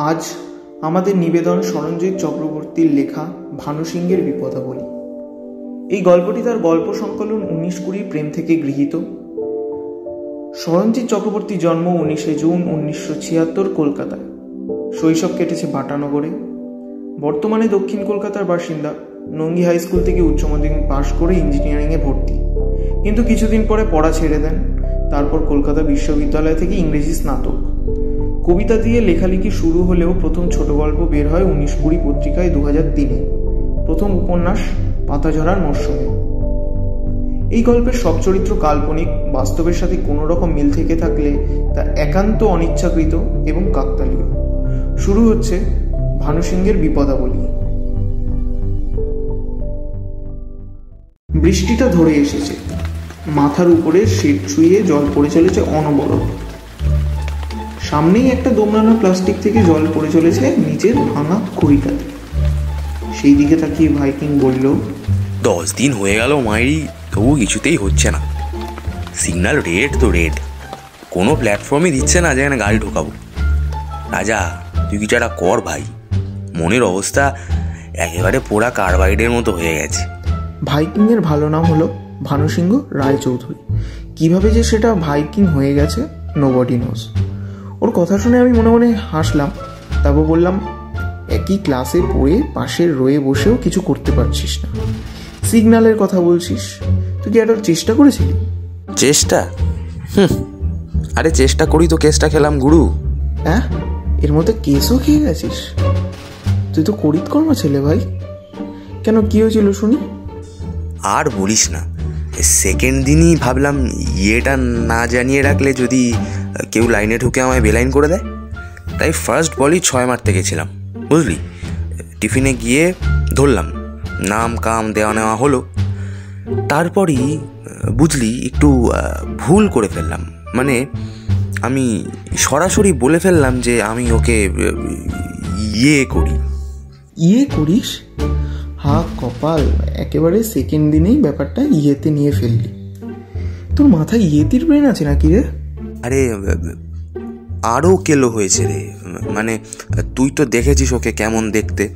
আজ আমাদের নিবেদন সরঞ্জিৎ চক্রবর্তীর লেখা ভানু সিংহের বিপদাবলী। এই গল্পটি তার গল্প সংকলন উনিশ কুড়ি প্রেম থেকে গৃহীত। সরঞ্জিৎ চক্রবর্তী জন্ম উনিশে জুন উনিশশো ছিয়াত্তর কলকাতায়। শৈশব কেটেছে বাটানগরে। বর্তমানে দক্ষিণ কলকাতার বাসিন্দা। নঙ্গি হাই স্কুল থেকে উচ্চ মাধ্যমিক পাশ করে ইঞ্জিনিয়ারিংয়ে ভর্তি। কিন্তু কিছুদিন পরে পড়া ছেড়ে দেন। তারপর কলকাতা বিশ্ববিদ্যালয় থেকে ইংরেজি স্নাতক। কবিতা দিয়ে লেখালেখি শুরু হলেও প্রথম ছোট গল্প বের হয় উনিশ কুড়ি পত্রিকায় দু হাজার তিনে। প্রথম উপন্যাস, পাতাঝরার মরশুমে। এই গল্পের সব চরিত্র কাল্পনিক, বাস্তবের সাথে কোনো রকম মিল থেকে থাকলে তা একান্ত অনিচ্ছাকৃত এবং কাকতালীয়। শুরু হচ্ছে ভানুসিংহের বিপদাবলী। বৃষ্টিটা ধরে এসেছে। মাথার উপরে শেড ছুঁয়ে জল পড়ে চলেছে অনবরত। সামনেই একটা দোমড়ানো প্লাস্টিক থেকে জল পড়ে চলেছে নিচের ভাঙা খুঁড়িটাতে। সেই দিকে তাকিয়ে ভাইকিং বলল দশ দিন হয়ে গেল মাইরি তবু কিছুতেই হচ্ছে না। সিগন্যাল রেড তো রেড। কোনো প্ল্যাটফর্মে দিচ্ছে না যেখানে গাড়ি ঢোকাবো। রাজা তুই কিছু একটা কর ভাই। মনের অবস্থা একেবারে পোড়া কার্বাইডের মতো হয়ে গেছে। ভাইকিংয়ের ভালো নাম হলো ভানুসিংহ রায়চৌধুরী। কীভাবে যে সেটা ভাইকিং হয়ে গেছে নোবডি নোজ ওর কথা শুনে আমি মনে মনে হাসলাম। তারপর বললাম একই ক্লাসে পড়ে পাশের রয়ে বসেও কিছু করতে পারছিস না। সিগন্যালের কথা বলছিস। তুই কি একটা চেষ্টা করেছিলি? চেষ্টা? আরে চেষ্টা করি তো কেসটা খেলাম গুরু। হ্যাঁ এর মধ্যে কেসও খেয়ে গেছিস? তুই তো করিতকর্ম ছেলে ভাই। কেন কি হয়েছিল শুনি? আর বলিস না। সেকেন্ড দিনই ভাবলাম ইয়েটা না জানিয়ে রাখলে যদি কেউ লাইনে ঢুকে আমায় বেলাইন করে দেয়? তাই ফার্স্ট বলই ছয় মারতে গেছিলাম, বুঝলি? টিফিনে গিয়ে ধরলাম, নাম কাম দেওয়া নেওয়া হলো। তারপরই, বুঝলি, একটু ভুল করে ফেললাম। মানে আমি সরাসরি বলে ফেললাম যে আমি ওকে ইয়ে করি। ইয়ে করিস? হা, কপাল, একেবারে সেকেন্ড দিনেই ব্যাপারটা ইয়েতে নিয়ে ফেললি। তোর মাথায় ইয়েতির ব্রেন আছে নাকি রে? আরে আরও কেলো হয়েছে রে। মানে তুই তো দেখেছিস ওকে কেমন দেখতে।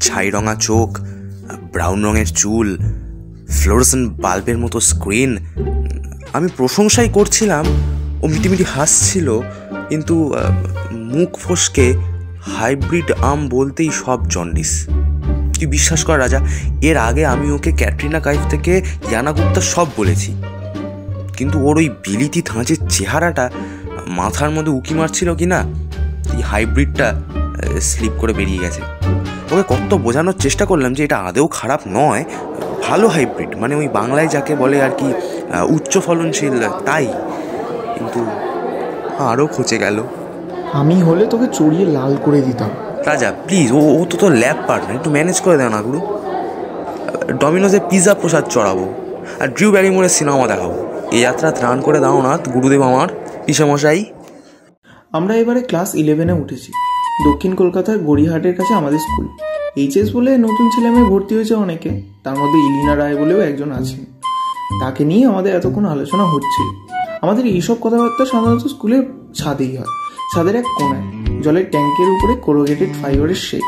ছাই রঙা চোখ, ব্রাউন রঙের চুল ফ্লোরসেন বাল্বের মতো স্ক্রিন। আমি প্রশংসাই করছিলাম, ও মিটিমিটি হাসছিল, কিন্তু মুখ ফসকে হাইব্রিড আম বলতেই সব জন্ডিস। তুই বিশ্বাস কর রাজা, এর আগে আমি ওকে ক্যাটরিনা কাইফ থেকে ইয়ানা গুপ্তা সব বলেছি। কিন্তু ওর ওই বিলিতি ধাঁচের চেহারাটা মাথার মধ্যে উকি মারছিল কি না এই হাইব্রিডটা স্লিপ করে বেরিয়ে গেছে। ওকে কত বোঝানোর চেষ্টা করলাম যে এটা আদেও খারাপ নয় ভালো হাইব্রিড মানে ওই বাংলায় যাকে বলে আর কি উচ্চ ফলনশীল তাই। কিন্তু আরও খচে গেল। আমি হলে তোকে চড়িয়ে লাল করে দিতাম। রাজা প্লিজ ও ও তো তোর ল্যাব পার্টনার একটু ম্যানেজ করে দেয় না গুরু। ডমিনোজে পিৎজা প্রসাদ চড়াবো আর ড্রিউ ব্যারিমোরের সিনেমা দেখাবো। এই যাত্রা ত্রাণ করে দাও না গুরুদেব আমার, পিসামশাই। আমরা এবারে ক্লাস ইলেভেনে উঠেছি। দক্ষিণ কলকাতার গড়িহাটের কাছে আমাদের স্কুল। এইচএস বলে নতুন ছেলে মেয়ে ভর্তি হয়েছে অনেকে, তার মধ্যে ইলিনা রায় বলেও একজন আছেন তাকে নিয়ে আমাদের এতক্ষণ আলোচনা হচ্ছিল আমাদের এইসব কথাবার্তা সাধারণত স্কুলের ছাদেই হয়। ছাদের এক কোনায়, জলের ট্যাঙ্কের উপরে কোরোগেটেড ফাইবারের শেড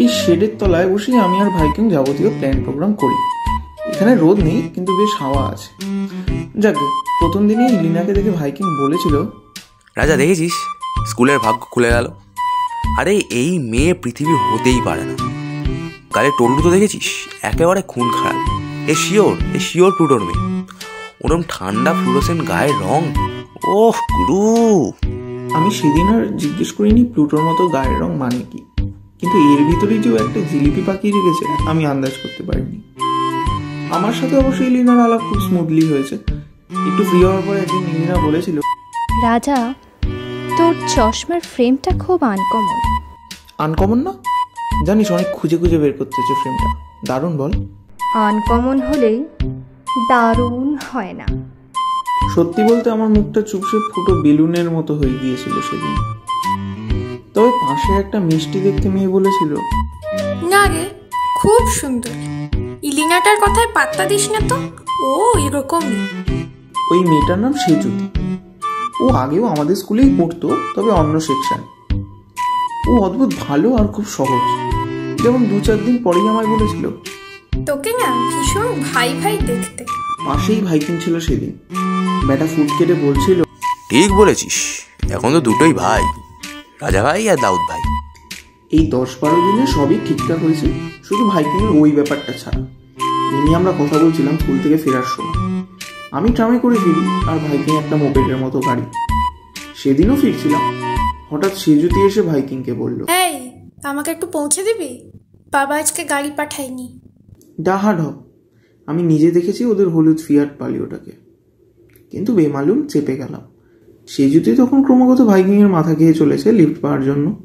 এই শেডের তলায় বসেই আমি আর ভাইকিং যাবতীয় প্ল্যান প্রোগ্রাম করি। এখানে রোদ নেই, কিন্তু বেশ হাওয়া আছে। যাক প্রথম দিনই লিনাকে দেখে ভাইকিং বলেছিল। রাজা দেখেছিস? স্কুলের ভাগ্য খুলে গেল। আরে এই মেয়ে পৃথিবী হতেই পারে না। গালে টল্লু তো দেখেছিস? একেবারে খুন খারাপ। এ শিওর এ শিওর প্লুটোর মেয়ে। ওরম ঠান্ডা ফ্লুরোসেন্ট গায়ের রং। ওহ গুরু! আমি সেদিন আর জিজ্ঞেস করিনি প্লুটোর মতো গায়ের রং মানে কি। কিন্তু এর ভিতরে যে একটা জিলিপি পাখি রেখেছে আমি আন্দাজ করতে পারিনি। আমার সাথে অবশ্যই লিনার আলাপ খুব স্মুথলি হয়েছে। একটু ফ্রি হওয়ার পর একদিন লিনা বলেছিল রাজা তোর চশমার ফ্রেমটা খুব আনকমন আনকমন না? জানিস অনেক খুঁজে খুঁজে বের করতে হচ্ছে ফ্রেমটা দারুণ বল। আনকমন হলেই দারুণ হয় না। সত্যি বলতে আমার মুখটা চুপসে ফুটো বেলুনের মতো হয়ে গিয়েছিল সেদিন। তবে পাশে একটা মিষ্টি দেখতে মেয়ে বলেছিল না রে খুব সুন্দর। ইলিনাটার কথায় পাত্তা দিস না তো? ও এরকমই। ওই মেয়েটার নাম সেজুতি। ও আগেও আমাদের স্কুলেই পড়তো তবে অন্য সেকশন। ও অদ্ভুত ভালো আর খুব সহজ। যেমন দু চার দিন পরেই আমায় বলেছিল। তোকে না ভীষণ ভাই ভাই দেখতে। পাশেই ভাইকিং ছিল সেদিন। ব্যাটা ফুট কেটে বলছিল ঠিক বলেছিস এখন তো দুটোই ভাই রাজা ভাই আর দাউদ ভাই এই দশ বারো দিনে সবই ঠিকঠাক হয়েছে। শুধু ভাইকিংয়ের ওই ব্যাপারটা ছাড়া। এই নিয়ে আমরা কথা বলছিলাম স্কুল থেকে ফেরার সময়। আমি ট্রামে করে ফিরি আর ভাইকিং একটা মোপেডের মতো গাড়ি। সেদিনও ফিরছিলাম। হঠাৎ সেজুতি এসে ভাইকিংকে বলল এই আমাকে একটু পৌঁছে দিবি? বাবা আজকে গাড়ি পাঠায়নি। ডাহা ঢপ। আমি নিজে দেখেছি ওদের হলুদ ফিয়াট পালিওটাকে। কিন্তু বেমালুম চেপে গেলাম। সেজুতি তখন ক্রমাগত ভাইকিংয়ের মাথা খেয়ে চলেছে লিফট পাওয়ার জন্য।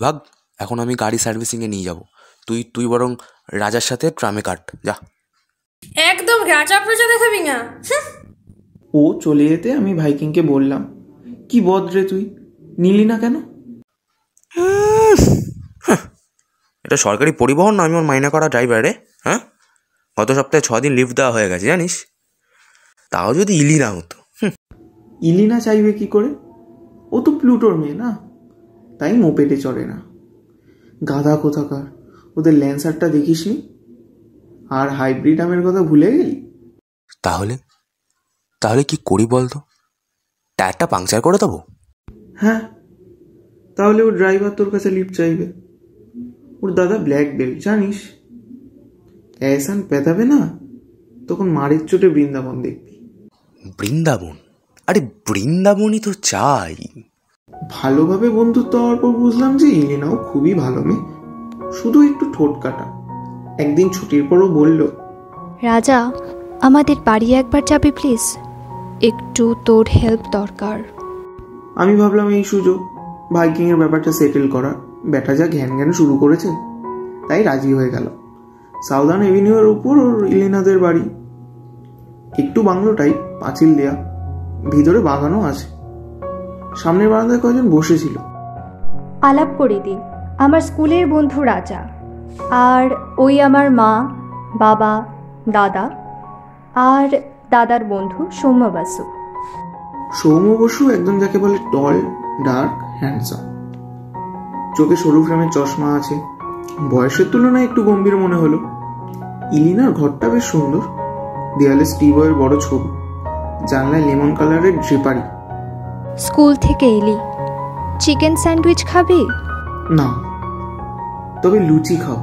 ভাগ এখন আমি গাড়ি সার্ভিসিংয়ে নিয়ে যাব। তুই তুই বরং রাজার সাথে ট্রামে কাট যা। একদম রাজা প্রজা দেখাবি না ও চলে যেতে আমি ভাইকিংকে বললাম। কি বদ রে তুই? নিলি না কেন? এটা সরকারি পরিবহন না আমি ওর মাইনে করা ড্রাইভার রে? হ্যাঁ? গত সপ্তাহে ছ দিন লিফট দেওয়া হয়ে গেছে জানিস? তাও যদি ইলি না হতো। হুম, ইলিনা চাইবে কি করে? ও তো প্লুটোর মেয়ে না। তাই মোপেটে চড়ে না। গাধা কোথাকার। ওদের ল্যান্সারটা দেখিসনি? আর হাইব্রিড আমের কথা ভুলে গেলি? তাহলে? তাহলে কি করি বলতো? টায়ারটা পাংচার করে দেবো? হ্যাঁ। তাহলে ওর ড্রাইভার তোর কাছে লিফট চাইবে। ওর দাদা ব্ল্যাক বেল্ট জানিস? অ্যাসান পেতাবে না? তখন মারের চোটে বৃন্দাবন দেখবি। বৃন্দাবন? আরে বৃন্দাবনই তো চাই। ভালোভাবে বন্ধুত্ব হওয়ার পর বুঝলাম যে ইলিনাও খুবই ভালো মেয়ে। শুধু একটু ঠোঁট কাটা। একদিন ছুটির পরও বলল রাজা আমাদের বাড়ি একবার যাবে প্লিজ? একটু তোর হেল্প দরকার। আমি ভাবলাম এই সুযোগ বাইকিং এর ব্যাপারটা সেটেল করা। ব্যাটা যা ঘ্যান ঘ্যান শুরু করেছে তাই রাজি হয়ে গেল। সাউদার্ন এভিনিউয়ের উপর ওর ইলিনাদের বাড়ি। একটু বাংলোটাই পাঁচিল দেয়া ভিতরে বাগানও আছে। সামনের বারান্দায় কয়জন বসেছিল। আলাপ করে দিই আমার স্কুলের বন্ধু রাজা আর ওই আমার মা বাবা দাদা আর দাদার বন্ধু সৌম্য বাসু। সৌম্য বসু একদম যাকে বলে টল ডার্ক হ্যান্ডসাম চোখে সরু ফ্রেমের চশমা আছে। বয়সের তুলনায় একটু গম্ভীর মনে হলো। ইলিনার ঘরটা বেশ সুন্দর। দেয়ালে স্টিভয়ের বড় ছবি। জানলায় লেমন কালারের ড্রিপারি স্কুল থেকে এলি। চিকেন স্যান্ডউইচ খাবি? না। তবে লুচি খাব।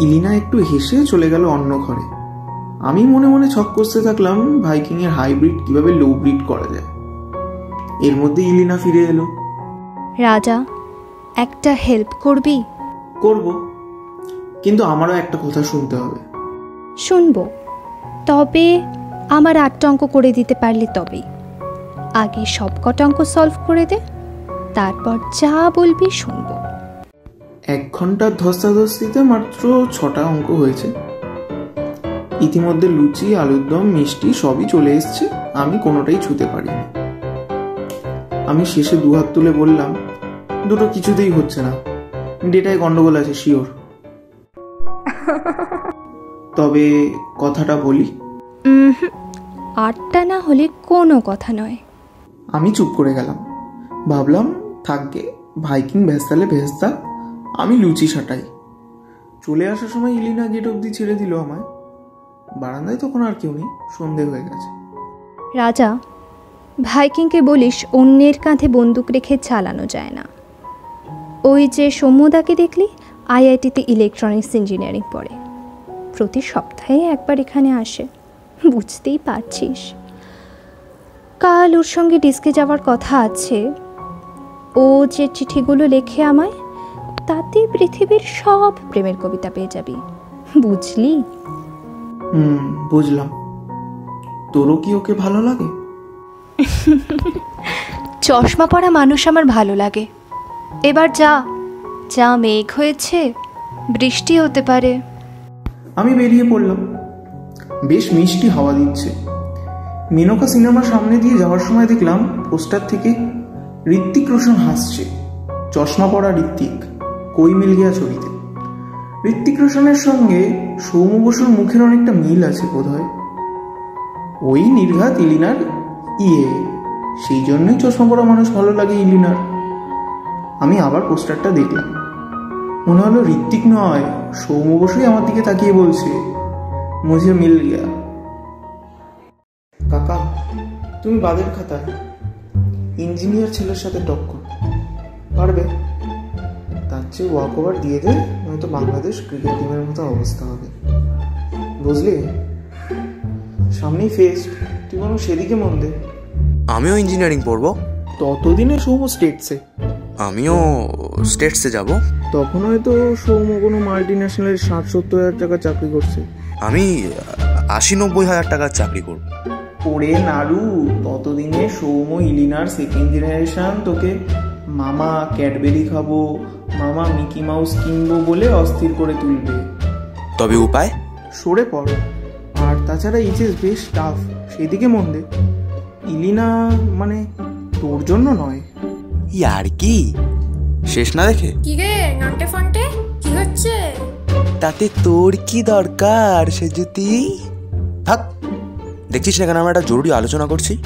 ইলিনা একটু হেসে চলে গেল অন্য ঘরে। আমি মনে মনে ছক কষতে থাকলাম ভাইকিং এর হাইব্রিড কীভাবে লো ব্রিড করা যায়। এর মধ্যে ইলিনা ফিরে এলো। রাজা একটা হেল্প করবি? করব। কিন্তু আমারও একটা কথা শুনতে হবে। শুনব। তবে আমার আটটা অঙ্ক করে দিতে পারলে তবেই। আগে সব কটা অঙ্ক সলভ করে দে তারপর যা বলবি শুনব। এক ঘণ্টার ধস্তাধস্তিতে মাত্র ছটা অঙ্ক হয়েছে। ইতিমধ্যে লুচি আলুর দম মিষ্টি সবই চলে এসছে আমি কোনোটাই ছুতে পারিনি। আমি শেষে দুহাত তুলে বললাম দুটো কিছুতেই হচ্ছে না। ডেটায় গন্ডগোল আছে শিওর। তবে কথাটা বলি। আটটা না হলে কোনো কথা নয়। আমি চুপ করে গেলাম। ভাবলাম থাকবে ভাইকিং ভেস্তালে ভেস্তা। আমি লুচি সাটাই। চলে আসার সময় ইলিনা গেট অব্দি ছেড়ে দিল আমায়। বারান্দায় তখন আর কেউ নেই, সন্ধে হয়ে গেছে। রাজা, ভাইকিংকে বলিস অন্যের কাঁধে বন্দুক রেখে চালানো যায় না। ওই যে সৌম্যদাকে দেখলি, আইআইটিতে ইলেকট্রনিক্স ইঞ্জিনিয়ারিং পড়ে। প্রতি সপ্তাহে একবার এখানে আসে। বুঝতেই পারছিস। কাল ওর সঙ্গে ডিস্কে যাওয়ার কথা আছে। ও যে চিঠিগুলো লেখে আমায় তাতে পৃথিবীর সব প্রেমের কবিতা পেয়ে যাবি। বুঝলি? হুম বুঝলাম। তোরও কি ওকে ভালো লাগে? চশমা পরা মানুষ আমার ভালো লাগে। এবার যা যা মেঘ হয়েছে বৃষ্টি হতে পারে। আমি বেরিয়ে পড়লাম। বেশ মিষ্টি হাওয়া দিচ্ছে। মেনকা সিনেমার সামনে দিয়ে যাওয়ার সময় দেখলাম পোস্টার থেকে ঋত্বিক রোশন হাসছে। চশমা পরা ঋত্বিক। কই মিল গিয়া ছবিতে? ঋত্বিক রোশনের সঙ্গে সৌম্য বসুর মুখের অনেকটা মিল আছে বোধহয়। ওই নির্ঘাত ইলিনার ইয়ে সেই জন্যই চশমা পরা মানুষ ভালো লাগে ইলিনার। আমি আবার পোস্টারটা দেখলাম। মনে হলো ঋত্বিক নয়, সৌম্য বসুই আমার দিকে তাকিয়ে বলছে, মুঝে মিল গিয়া। কাকা, তুমি বাদের খাতায় ইঞ্জিনিয়ার ছেলের সাথে টক্কর, পারবে? চেয়ে ওয়াক ওভার দিয়ে দে নয়তো বাংলাদেশ ক্রিকেট টিমের মতো অবস্থা হবে। বুঝলি? সামনেই ফেস্ট তুই কোনো সেদিকে মন দে। আমিও ইঞ্জিনিয়ারিং পড়ব। ততদিনে সৌম্য স্টেটসে আমিও স্টেটসে যাব। তখন হয়তো সৌম্য কোনো মাল্টি ন্যাশনালের ষাট সত্তর হাজার টাকা চাকরি করছে। আমি আশি নব্বই হাজার টাকার চাকরি করব। ওরে নাড়ু ততদিনে সৌম্য ইলিনার সেকেন্ড জেনারেশন তোকে মামা ক্যাডবেরি খাব মামা মিকি মাউস কিনবো বলে অস্থির করে তুলবে। তবে উপায়? সরে পড়। আর তাছাড়া এইচএস বেশ টাফ সেদিকে মন দে। ইলিনা মানে তোর জন্য নয়। আর কি? শেষ না দেখে? কি রে নন্টে ফন্টে? কি হচ্ছে? তাতে তোর কি দরকার সে যদি থাক দেখছিস না কেন আমরা একটা জরুরি আলোচনা করছি।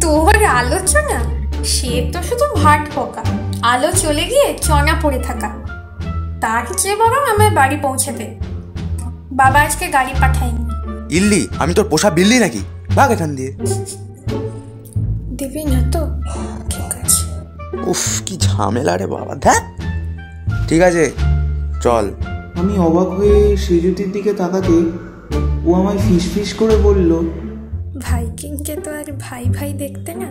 তোর আলোচনা? সে তো শুধু ভাট পোকা আলো চলে গিয়ে চনা পড়ে থাকা। তার চেয়ে বরং আমার বাড়ি পৌঁছাতে বাবা আজকে গাড়ি পাঠায়নি। ইল্লি আমি তোর পোষা বিল্লি নাকি? ভাগ এখান দিয়ে। দিবি না তো? ঠিক আছে। উফ কি ঝামেলা রে বাবা। দেখ ঠিক আছে চল। আমি অবাক হয়ে শ্রীজ্যোতির দিকে তাকাতে ও আমায় ফিস ফিস করে বলল ভাইকিংকে তো আর ভাই ভাই দেখতে না?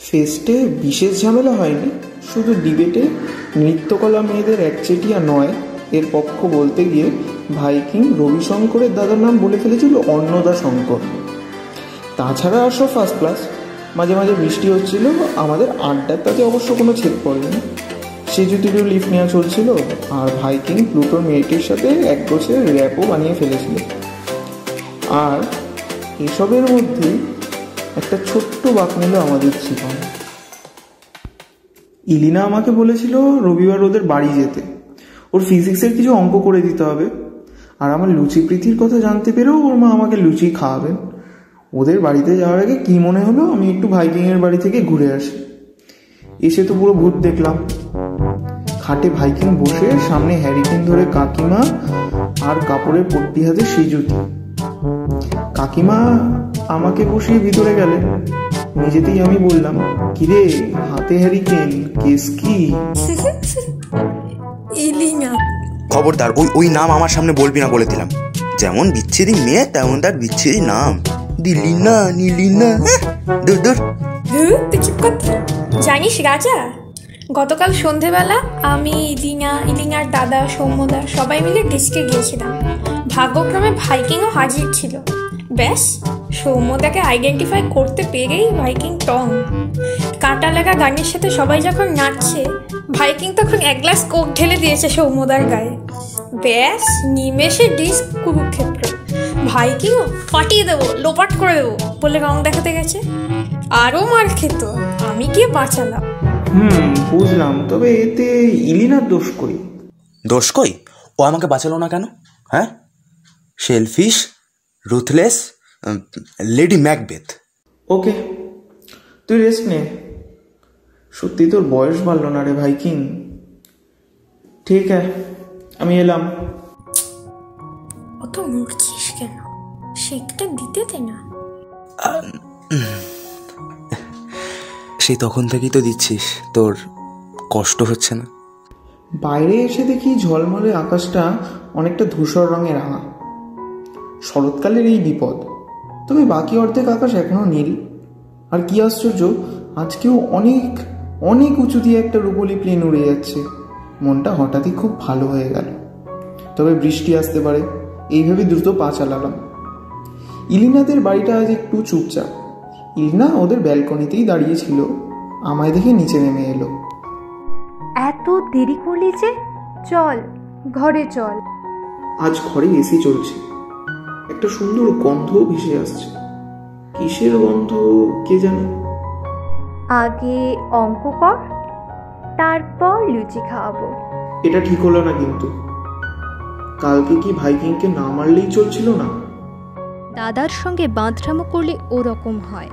ফেস্টে বিশেষ ঝামেলা হয়নি, শুধু ডিবেটে নৃত্যকলা মেয়েদের একচেটিয়া নয়, এর পক্ষ বলতে গিয়ে ভাইকিং রবিশঙ্করের দাদার নাম বলে ফেলেছিল অন্নদা শঙ্কর। তাছাড়া আর সব ফার্স্ট ক্লাস মাঝে মাঝে বৃষ্টি হচ্ছিল, আমাদের আড্ডার তাতে অবশ্য কোনো ছেদ পড়েনি। সে যদিও লিফট নেওয়া চলছিল, আর ভাইকিং প্লুটোর মেয়েটির সাথে এক গোছের র্যাপও বানিয়ে ফেলেছিল। আর এসবের মধ্যে একটা ছোট্ট বাক নিল আমাদের জীবন ইলিনা আমাকে বলেছিল রবিবার ওদের বাড়ি যেতে। ওর ফিজিক্সের কিছু অঙ্ক করে দিতে হবে। আর আমার লুচি প্রীতির কথা জানতে পেরেও ওর মা আমাকে লুচি খাওয়াবেন। ওদের বাড়িতে যাওয়ার আগে কি মনে হলো আমি একটু ভাইকিংয়ের বাড়ি থেকে ঘুরে আসি। এসে তো পুরো ভূত দেখলাম। খাটে ভাইকিং বসে সামনে হ্যারিকেন ধরে কাকিমা আর কাপড়ের পট্টি হাতে শ্রীজুতি কাকিমা আমাকে বসিয়ে ভিতরে গেলেন নিজেতেই আমি বললাম কিরে হাতে হ্যারিকেন কেস কি? ইলিনা খবরদার ওই ওই নাম আমার সামনে বলবি না বলে দিলাম। যেমন বিচ্ছেদি মেয়ে তেমন তার বিচ্ছেদি নাম। দিলি না নিলি না হ্যাঁ, দূর দূর। তুই চুপ কর জানিস রাজা গতকাল সন্ধেবেলা আমি ইলিনা ইলিনার দাদা সৌম্যদা সবাই মিলে ডিস্কে গিয়েছিলাম। ভাগ্যক্রমে ভাইকিংও হাজির ছিল। ব্যাস সৌম্যদাকে আইডেন্টিফাই করতে পেরেই ভাইকিং টং কাঁটা লাগা গানের সাথে সবাই যখন নাচছে ভাইকিং তখন এক গ্লাস কোক ঢেলে দিয়েছে সৌম্যদার গায়ে। ব্যাস নিমেষে ডিস্ক কুরুক্ষেত্র। ভাইকিংও ফাটিয়ে দেবো লোপাট করে দেবো বলে রং দেখাতে গেছে। আরও মার খেত আমি গিয়ে বাঁচালাম। হুম বুঝলাম তবে এতে ইলিনার দোষ করি দোষ কই? ও আমাকে বাঁচালো না কেন? হ্যাঁ? Selfish ruthless lady Macbeth okay তুই রেস্ট নে। সত্যি তোর বয়স বাড়লো না রে ভাই কিং ঠিক হ্যাঁ আমি এলাম। অত মরছিস কেন? শেকটা দিতে দে না। সেই তখন থেকেই তো দিচ্ছিস তোর কষ্ট হচ্ছে না। বাইরে এসে দেখি ঝলমলে আকাশটা অনেকটা ধূসর রঙে রাঙা শরৎকালের এই বিপদ। তবে বাকি অর্ধেক আকাশ এখনও নীল। আর কি আশ্চর্য আজকেও অনেক অনেক উঁচু দিয়ে একটা রূপলি প্লেন উড়ে যাচ্ছে। মনটা হঠাৎই খুব ভালো হয়ে গেল। তবে বৃষ্টি আসতে পারে এইভাবে দ্রুত পা চালালাম। ইলিনাদের বাড়িটা আজ একটু চুপচাপ। ইলিনা ওদের ব্যালকনিতেই দাঁড়িয়েছিল আমায় দেখে নিচে নেমে এলো। এত দেরি করলি যে? চল ঘরে চল। আজ ঘরে এসি চলছে। একটা সুন্দর গন্ধ ভেসে আসছে। কিসের গন্ধ কে জানে? আগে অঙ্ক কর তারপর লুচি খাওয়াবো। এটা ঠিক হলো না কিন্তু। কালকে কি ভাইকিংকে না মারলেই চলছিল না? দাদার সঙ্গে বাঁধরামো করলে ওরকম হয়।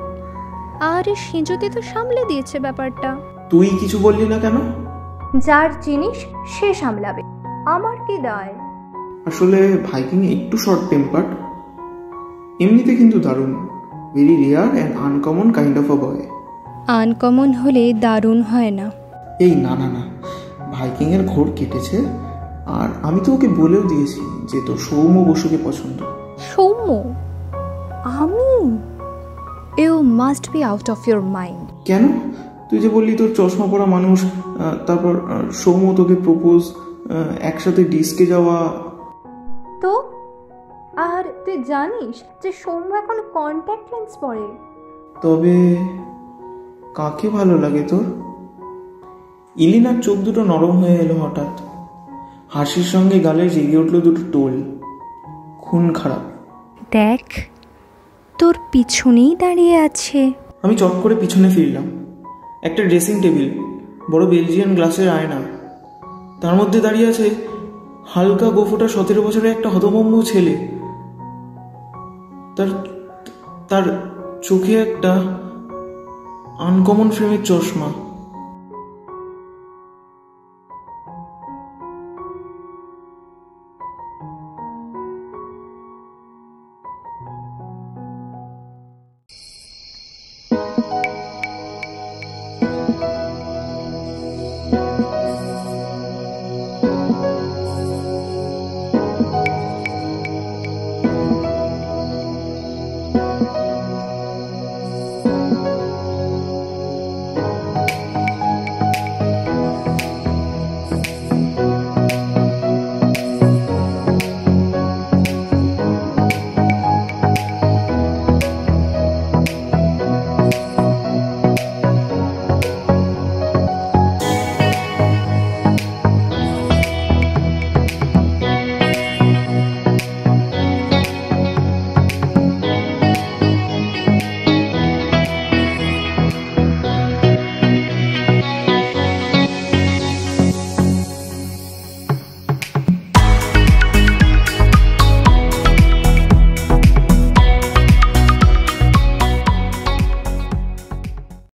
আর সেজতে তো সামলে দিয়েছে ব্যাপারটা। তুই কিছু বললি না কেন? যার জিনিস সে সামলাবে। আমার কি দায়? আসলে ভাইকিং একটু শর্ট টেম্পার্ড এমনিতে কিন্তু দারুণ। Very rare and uncommon kind of a boy uncommon হলে দারুণ হয় না। এই না না না। ভাইকিংয়ের ঘোর কেটেছে। আর আমি তো ওকে বলেও দিয়েছি যে তোর সৌম্য বসুকে পছন্দ। সৌম্য? আমি? You must be out of your mind কেন? তুই যে বললি তোর চশমা পরা মানুষ তারপর সৌম্য তোকে প্রপোজ একসাথে ডিস্কে যাওয়া। তো? তুই জানিস যে সৌম্য এখন কন্ট্যাক্ট লেন্স পরে। তবে কাকে ভালো লাগে তোর? ইলিনার চোখ দুটো নরম হয়ে এলো হঠাৎ। হাসির সঙ্গে গালে জেগে উঠল দুটো টোল। খুন খারাপ। দেখ তোর পিছনেই দাঁড়িয়ে আছে। আমি চট করে পিছনে ফিরলাম। একটা ড্রেসিং টেবিল বড় বেলজিয়ান গ্লাসের আয়না। তার মধ্যে দাঁড়িয়ে আছে হালকা গোফোটা সতেরো বছরের একটা হতভম্ব ছেলে। তার তার চোখে একটা আনকমন ফ্রেমের চশমা।